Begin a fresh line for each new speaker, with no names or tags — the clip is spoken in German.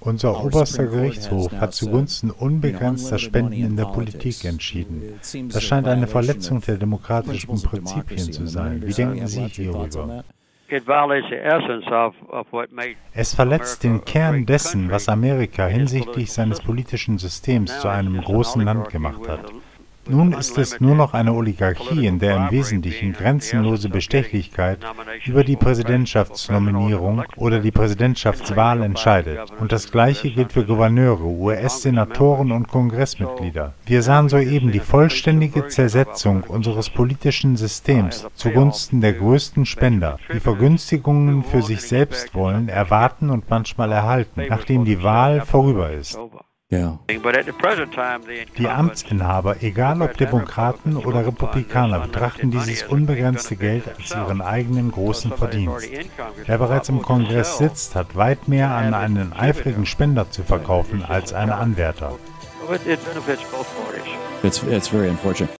Unser oberster Gerichtshof hat zugunsten unbegrenzter Spenden in der Politik entschieden. Das scheint eine Verletzung der demokratischen Prinzipien zu sein. Wie denken Sie hierüber? Es verletzt den Kern dessen, was Amerika hinsichtlich seines politischen Systems zu einem großen Land gemacht hat. Nun ist es nur noch eine Oligarchie, in der im Wesentlichen grenzenlose Bestechlichkeit über die Präsidentschaftsnominierung oder die Präsidentschaftswahl entscheidet. Und das Gleiche gilt für Gouverneure, US-Senatoren und Kongressmitglieder. Wir sahen soeben die vollständige Zersetzung unseres politischen Systems zugunsten der größten Spender, die Vergünstigungen für sich selbst wollen, erwarten und manchmal erhalten, nachdem die Wahl vorüber ist. Ja. Die Amtsinhaber, egal ob Demokraten oder Republikaner, betrachten dieses unbegrenzte Geld als ihren eigenen großen Verdienst. Wer bereits im Kongress sitzt, hat weit mehr an einen eifrigen Spender zu verkaufen als einen Anwärter. It's, it's very unfortunate.